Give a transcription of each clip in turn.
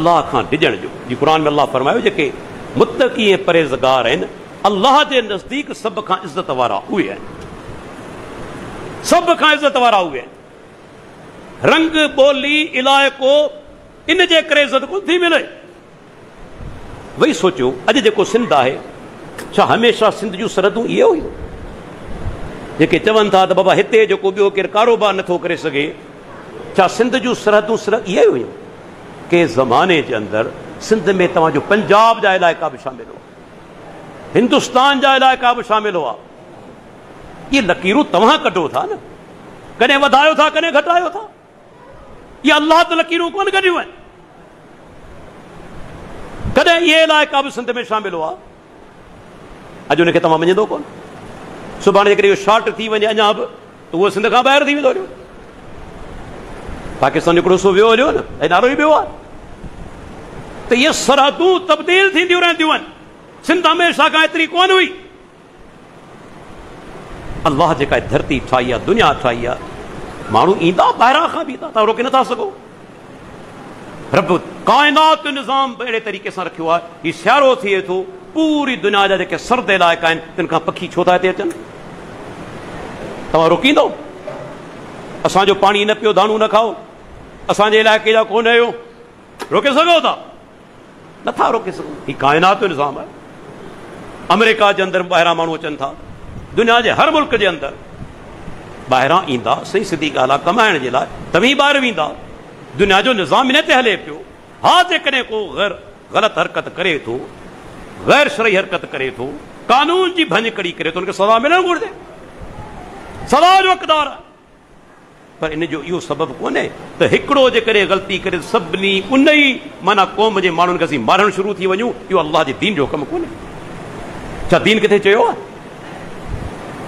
अलाह खां डिॼण जो। जी क़ुर में अलाह फरमायो, जेके मुतक़ी ऐं परहेज़गार आहिनि अलाह जे नज़दीक सभ खां इज़त वारा उहे आहिनि। सभ खां इज़त वारा उहे आहिनि। रंग, ॿोली, इलाइक़ो, इन जे करे इज़त कोन थी मिले। वही सोचियो, अॼु जेको सिंध आहे, छा हमेशह सिंध जूं सरहदूं इहे हुयूं? जेके चवनि था त बाबा हिते जेको ॿियो केरु कारोबार नथो करे सघे, छा सिंध जूं सरहदूं सिर्फ़ु इहे हुयूं? के ज़माने जे अंदरि सिंध में तव्हांजो पंजाब जा इलाइक़ा बि शामिल हुआ, हिंदुस्तान जा इलाइक़ा बि शामिल हुआ इहे लकीरूं तव्हां कढो था न। कॾहिं वधायो था, कॾहिं घटायो था। इहे अलाह त लकीरूं कोन कढियूं आहिनि। कॾहिं इहे इलाइक़ा सिंध में शामिल हुआ, अॼु हुनखे तव्हां मञंदो कोन। सुभाणे जेकॾहिं शॉर्ट थी वञे अञा बि, त सिंध खां ॿाहिरि थी वेंदो पाकिस्तान हिकिड़ो सो वियो हलियो न नारो ई ॿियो आहे। त इहे सरहदूं तब्दील थींदियूं रहंदियूं आहिनि सिंध हमेशह खां एतिरी हुई? अलाह जेका धरती ठाही आहे दुनिया ठाही आहे माण्हू ईंदा ॿाहिरां खां बि ईंदा तव्हां रोके नथा सघो। रब काइनात निज़ाम अहिड़े तरीक़े सां रखियो आहे सियारो थिए थो, पूरी दुनिया जा जेके सर्द इलाइक़ा आहिनि, तिन खां पखी छो था हिते अचनि? तव्हां पाणी न पियो, दाणू न खाओ। असांजे इलाइक़े जा रोके सघो था? नथा रोके सघो हीउ काइनात जो निज़ाम आहे अमेरिका जे अंदरि ॿाहिरां माण्हू अचनि था। दुनिया जे हर मुल्क जे अंदरि। ॿाहिरां ईंदा, सही सिधी ॻाल्हि आहे कमाइण जे लाइ। तव्हीं ॿाहिरि वेंदा। दुनिया जो निज़ाम इन ते हले पियो। हा जेकॾहिं को गैर ग़लति हरकत करे थो, गैर शरई हरकत करे थो, कानून जी भंज कड़ी करे थो हुनखे सज़ा मिलणु घुरिजे। सज़ा जो हक़दार आहे। पर इन जो इहो सबबु कोन्हे। त हिकिड़ो जेकॾहिं ग़लती करे सभिनी उन माना क़ौम जे माण्हुनि खे असीं मारणु शुरू थी वञूं, इहो अलाह जे दीन जो कमु कोन्हे। छा दीन किथे चयो आहे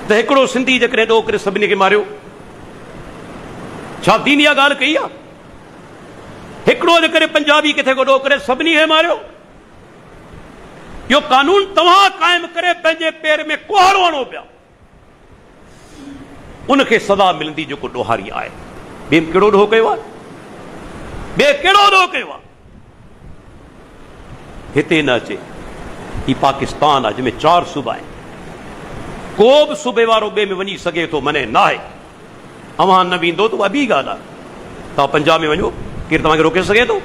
त हिकिड़ो सिंधी जेकॾहिं ॾोह करे सभिनी खे मारियो। छा दीन इहा ॻाल्हि कई आहे हिकिड़ो जेकॾहिं पंजाबी किथे को ॾोह करे सभिनी खे मारियो। इहो कानून तव्हां क़ाइमु करे पंहिंजे पेर में कुहाड़ो हणो पिया। उनखे सदा मिलंदी जेको ॾोहारी आहे। ॿिए कहिड़ो ॾोह कयो आहे? ॿिए कहिड़ो ॾोह कयो हिते न अचे। ही पाकिस्तान आहे, जंहिंमें चार सूबा आहिनि। को बि सूबे वारो ॿिए में वञी सघे थो मने न आहे अवां न वेंदो त उहा ॿी ॻाल्हि पंजाब में वञो, केरु तव्हांखे रोके सघे थो?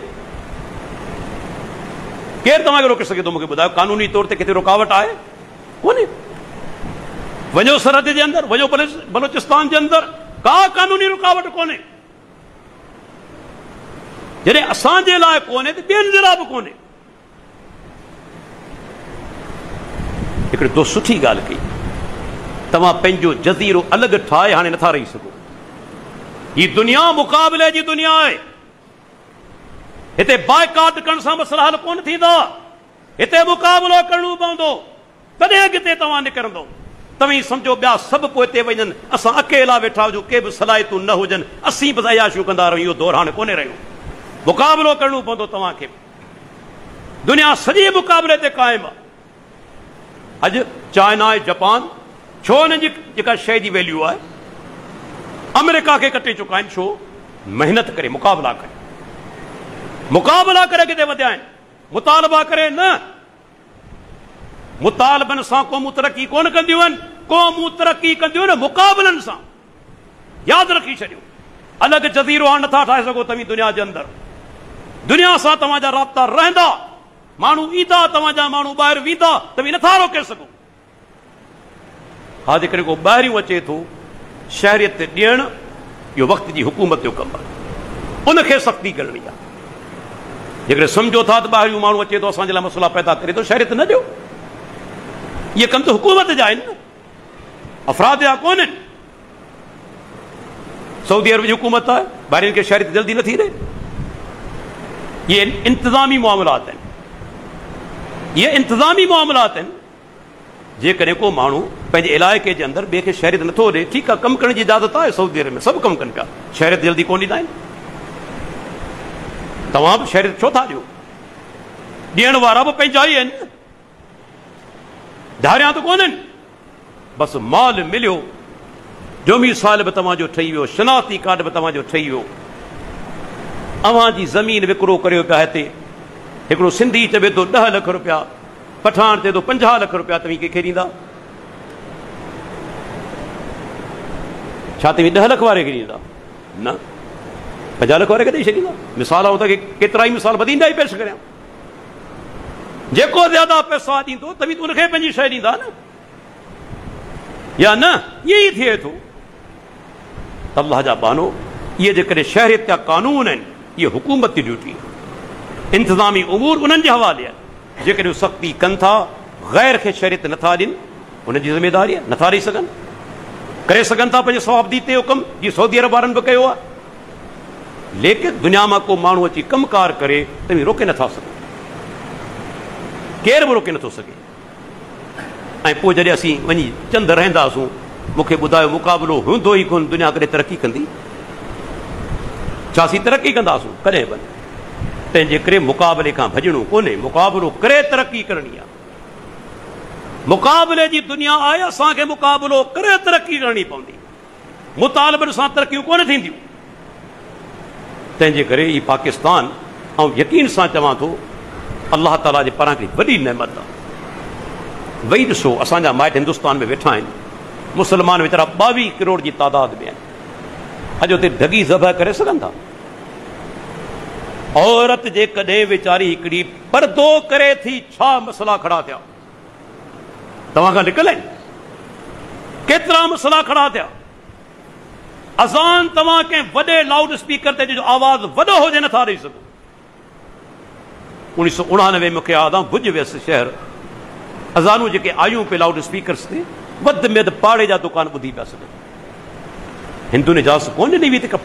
केरु तव्हांखे रोके सघे थो? मूंखे ॿुधायो, कानूनी तौर ते किथे रुकावट आहे? कोन्हे। वञो सरहद जे अंदरि वञो बलोचिस्तान जे अंदरि, का कानूनी रुकावट कोन्हे? जॾहिं असांजे लाइ कोन्हे, त ॿियनि जे लाइ कई। तव्हां जज़ीरो अलॻि ठाहे हाणे नथा रही सघो। ही दुनिया मुक़ाबले जी दुनिया आहे। हिते बाइकाट करण मसला हल कोन थींदा। हिते मुक़ाबिलो करणो पवंदो। तॾहिं अॻिते तव्हीं सम्झो ॿिया सभु पोइ हिते वञनि। अकेला वेठा हुजूं, के न हुजनि। असीं बि अयाशियूं कंदा रहियूं, इहो दौर हाणे कोन्हे रहियो। मुक़ाबिलो दुनिया सॼे मुक़ाबले ते क़ाइमु आहे। चाइना जापान, छो हुननि जी जेका शइ जी वैल्यू आहे? अमेरिका खे कटे चुका छो? महिनत करे, मुक़ाबला करे। मुक़ाबला करे आहिनि? मुतालबा करे न। मुतालबनि सां क़ौमूं तरक़ी कोन कंदियूं आहिनि क़ौमूं तरक़ी कंदियूं रखी छॾियो। अलॻि जज़ीरो हाणे नथा ठाहे सघो दुनिया जे अंदरि। दुनिया सां तव्हांजा राब्ता रहंदा। माण्हू ईंदा तव्हांजा माण्हू ॿाहिरि वेंदा, तव्हीं नथा रोके सघो। हा जेकॾहिं को ॿाहिरियों अचे थो, शहरियत ॾियणु, इहो वक़्त जी हुकूमत जो कमु आहे। सख़्ती करणी आहे। जेकॾहिं सम्झो था त ॿाहिरियों माण्हू अचे थो असांजे पैदा करे थो, शहरियत न ॾियो। इहे कम तो हुकूमत जा आहिनि न। अफ़राद जा कोन्हनि सऊदी अरब जी हुकूमत आहे ॿाहिरियुनि खे शहरियत जल्दी नथी रहे। इहे इंतिज़ामी मामलात आहिनि इहे इंतिज़ामी मामलात आहिनि जेकॾहिं को माण्हू पंहिंजे इलाइक़े जे अंदरि ॿिए खे शहरियत नथो ॾिए ठीकु आहे कमु करण जी इजाज़त आहे सऊदी अरब में सभु कमु कनि पिया शहरियत जल्दी कोन ॾींदा आहिनि तव्हां शहरियत छो था ॾियो ॾियण वारा बि पंहिंजा ई आहिनि धारियाँ त कोन्हनि। बसि माल मिलियो। जोमी साल बि तव्हांजो ठही वियो, शनाती कार्ड बि तव्हांजो ठही वियो। अव्हां ज़मीन विकिरो करियो पिया हिते। सिंधी चवे थो ॾह लख रुपया पठान चए थो पंजाह लख रुपया तव्हीं कंहिंखे ॾींदा। छा तव्हीं लख वारे खे न। पंजाह लख वारे खे ॾेई मिसाल आऊँ तव्हांखे केतिरा ई मिसाल वधींदा ई पेश करियाँ। जेको ज़्यादा पैसा ॾींदो तव्हीं त उनखे पंहिंजी शइ न। या न, ईअं ई थिए थो। त अलाह जा बानो, इहे जेकॾहिं शहरियत जा कानून आहिनि, इहे हुकूमत जी ड्यूटी इंतिज़ामी उमूर उन्हनि जे हवाले आहे। जेकॾहिं सख़्ती कनि था, ग़ैर खे शहरियत नथा ॾियनि, उनजी ज़िमेदारी आहे, नथा ॾेई सघनि। करे सघनि सवाबदी ते हुकम सऊदी अरब बि कयो आहे। लेकिन दुनिया माँ को माण्हू अची कमकार करे, तव्हीं रोके नथा सघो। केरु बि रोके नथो सघे। ऐं पोइ जॾहिं असीं वञी चंद रहंदासूं, मूंखे ॿुधायो, मुक़ाबिलो हूंदो ई कोन, दुनिया कॾहिं तरक़ी कंदी? छा असीं तरक़ी कंदासूं? कॾहिं बि तंहिंजे करे मुक़ाबले खां भॼणो कोन्हे। मुक़ाबिलो करे तरक़ी करणी आहे। मुक़ाबले जी दुनिया आहे, असांखे मुक़ाबिलो करे तरक़ी करणी पवंदी। मुतालबनि सां तरक़ियूं कोन थींदियूं। तंहिंजे करे ई पाकिस्तान ऐं यकीन सां चवां थो अलाह ताला जे पारां हिकिड़ी वॾी नेमत आहे वेही ॾिसो, असांजा माइट हिंदुस्तान में वेठा आहिनि। मुस्लमान वीचारा ॿावीह करोड़ जी तादाद में आहिनि। अॼु हुते ढगी ज़बह करे सघनि था। औरत जेकॾहिं वीचारी हिकिड़ी परदो करे थी, छा मसला खड़ा थिया? तव्हां खां निकिल आहिनि? केतिरा मसला खड़ा थिया? अज़ान तव्हां कंहिं वॾे लाउड स्पीकर ते जो आवाज़ वॾो हुजे नथा ॾेई सघो। उणानवे मूंखे यादि आहे भुज वियसि शहर। अज़ानूं जेके आयूं पे लाउड स्पीकर्स ते वधि में पाड़े जा दुकान ॿुधी पिया सघनि हिंदू ने इजाज़त कोन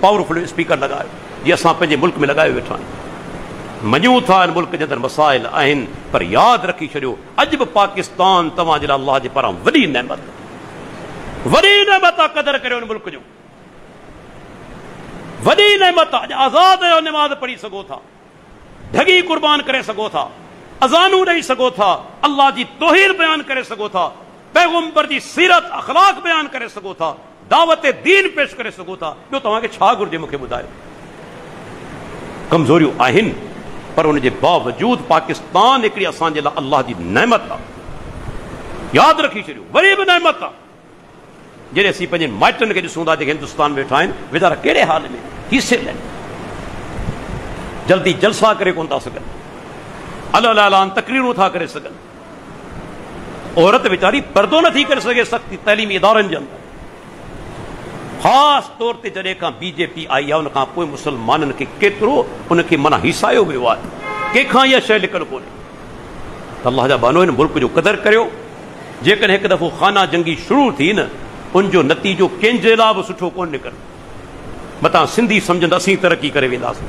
पावरफुल स्पीकर लॻायो जीअं असां मुल्क में लॻाए वेठा आहियूं। था मुल्क जे अंदरि मसाइल आहिनि, पर यादि रखी छॾियो, अॼु बि पाकिस्तान तव्हांजे लाइ अलाह जे पारां नेमत। वॾी नेमत आहे क़दुरु करियो मुल्क जो। वॾी नेमत आहे अॼु पढ़ी सघो था। ढगी क़ुर्बान करे सघो था, अज़ानूं ॾेई सघो था अलाह जी तोहीर बयानु करे सघो था, पैगुंबर जी सीरत, अख़लाक बयानु करे सघो था, दावत दीन पेश करे सघो था ॿियो तव्हांखे छा घुरिजे मूंखे ॿुधायो। कमज़ोरियूं आहिनि, पर उनजे बावजूद पाकिस्तान हिकिड़ी असांजे लाइ अलाह जी नेमत आहे यादि रखी छॾियो, वरी बि नेमत आहे जॾहिं असीं माइटनि खे ॾिसूं था, जेके हिंदुस्तान वेठा आहिनि कहिड़े हाल में हिसे आहिनि जल्दी जलसा करे कोन था सघनि अलाह अलाह तकरीरूं था करे सघनि औरत वीचारी परदो नथी करे सघे सख़्ती तइलीमी इदारनि जे अंदरि ख़ासि तौर ते जॾहिं खां बीजेपी आई आहे उन खां पोइ मुस्लमाननि खे केतिरो उनखे माना हिसायो वियो आहे कंहिंखां इहा शइ लिकल कोन्हे। त अलाह जा बानो हिन मुल्क जो क़दुरु करियो। जेकॾहिं हिकु दफ़ो खाना जंगी शुरू थी न उनजो नतीजो कंहिंजे लाइ बि सुठो कोन निकिरंदो। मतां सिंधी सम्झनि असीं तरक़ी करे वेंदासीं।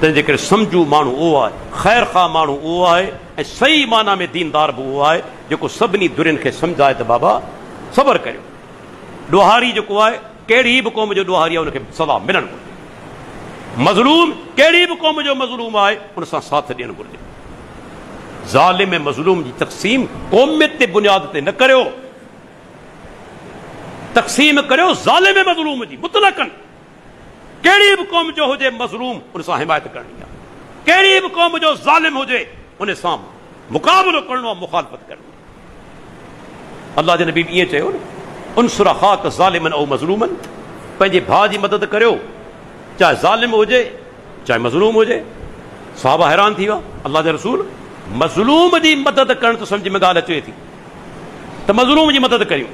तंहिंजे करे सम्झू माण्हू उहो ख़ैर ख़ा माण्हू आहे, ऐं सही माना में दीनदार बि उहो आहे, जेको सभिनी दुरियुनि खे सम्झाए त बाबा सबर करियो। ॾोहारी जेको आहे कहिड़ी बि क़ौम जो ॾोहारी आहे सदा मिलणु घुरिजे। मज़लूम कहिड़ी बि क़ौम जो मज़लूम आहे हुन सां साथ ॾियणु घुरिजे। ज़ालिम ऐं मज़लूम जी तक़सीम क़ौमियत ते बुनियाद ते न करियो। तक़सीम करियो ज़ालिम मज़लूम जी, मुतलकनि। कहिड़ी बि क़ौम जो हुजे, मज़लूम उन हिमायत करणी आहे कहिड़ी बि क़ौम जो ज़ालिम हुजे, उन सां मुक़ाबिलो आहे मुखालफ़त करणी अलाह जे नबी ईअं चयो ज़ालिमन ऐं मज़लूमनि पंहिंजे भाउ जी मदद करियो। चाहे ज़ालिम हुजे, चाहे मज़लूम हुजे, साहबा हैरान थी विया अलाह रसूल, मज़लूम जी मदद करणु त सम्झ में ॻाल्हि अचे थी। त मज़लूम जी मदद करियूं।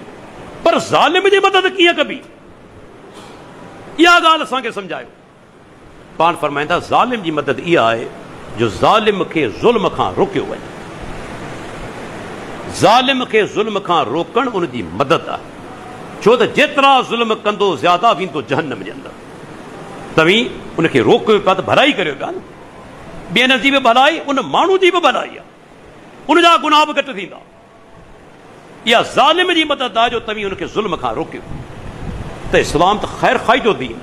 पर ज़ालिम जी मदद कीअं कबी? इहा ॻाल्हि असांखे सम्झायो। पाण फरमाईंदा, ज़ालिम जी मदद इहा आहे, जो ज़ालिम खे ज़ुल्म खां रोकियो वञे। ज़ालिम खे ज़ुल्म खां रोकणु उनजी मदद आहे। छो त जेतिरा ज़ुल्म कंदो, ज़्यादा वेंदो जहनम जे अंदरि। तव्हीं उनखे रोकियो पिया त भलाई करियो पिया न ॿियनि भलाई, उन माण्हू जी बि भलाई आहे। उनजा गुनाह बि घटि थींदा। ज़ालिम जी मदद आहे, जो तव्हीं उनखे ज़ुल्म खां रोकियो। त इस्लाम त ख़ैर खाई जो दीन।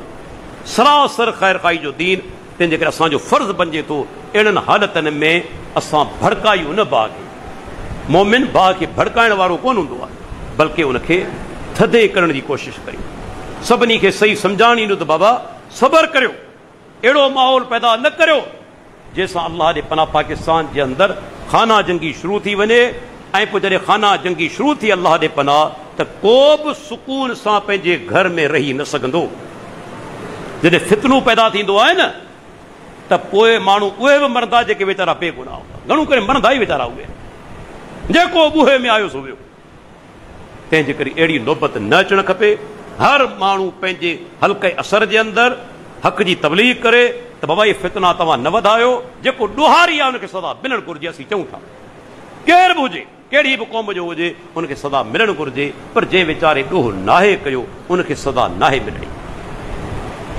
सरासर ख़ैर खाई जो दीन तंहिंजे करे असांजो फर्ज़ बणिजे थो अहिड़नि में असां भड़कायूं न बाग मोमिन बाग खे भड़काइण वारो आहे, बल्कि उनखे थधे करण जी कोशिशि करियो। सभिनी सही सम्झाइण ईंदो त बाबा, सबर करियो। अहिड़ो माहौल पैदा न करियो, जंहिंसां अलाह जे पनाह पाकिस्तान जे अंदरि खाना जंगी शुरू थी वञे, ऐं खाना जंगी शुरू थी अलाह जे पनाह त को बि सुकून सां पंहिंजे घर में रही न सघंदो। जॾहिं फितनू पैदा थींदो आहे न, त पोइ माण्हू उहे बि मरंदा जेके वीचारा बेगुनाह हूंदा। घणो करे मरंदा ई वीचारा उहे। जेको ॿुहे में आयो सो वियो तंहिंजे करे अहिड़ी नौबत न अचणु खपे। हर माण्हू पंहिंजे हल्के असर जे अंदरि हक़ जी तबलीग करे, त बाबा, इहे फितना तव्हां न वधायो। जेको ॾोहारी आहे हुनखे सदा मिलणु घुरिजे, असीं चऊं था। केर बि हुजे कहिड़ी बि क़ौम जो हुजे हुनखे सदा मिलणु घुरिजे, पर जंहिं वीचारे ॾोह नाहे कयो, उनखे सदा नाहे मिलणी।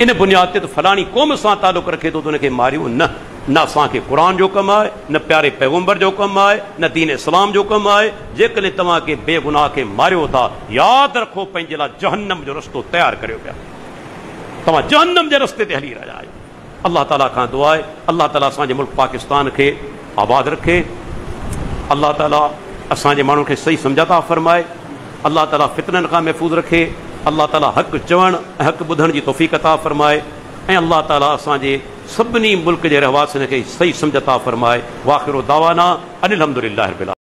इन बुनियाद ते त फलाणी क़ौम सां तालुक रखे त हुनखे मारियो न। न असांखे क़ुर जो कमु आहे, न प्यारे पैगुंबर जो कमु आहे, न दीन इस्लाम जो कमु आहे। जेकॾहिं तव्हां के बेगुनाह खे मारियो था, यादि रखो पंहिंजे लाइ जहन्नम जो रस्तो तयारु करियो पिया। तव्हां जहन्नम जे रस्ते ते हली रहिया आहियो। अलाह ताला खां दुआ अलाह ताला मुल्क पाकिस्तान खे आबाद रखे अलाह ताला असांजे माण्हुनि खे सही सम्झाता फ़रमाए। अल्लाह ताला फितरनि खां महफ़ूज़ रखे। अल्लाह ताला हक़ चवणु ऐं हक़ ॿुधण जी तौफ़ीक़ अता फ़रमाए। ऐं अल्लाह ताला असांजे सभिनी मुल्क जे रहवासियुनि खे सही समझता फ़रमाए। वाखिरो दावाना अनिल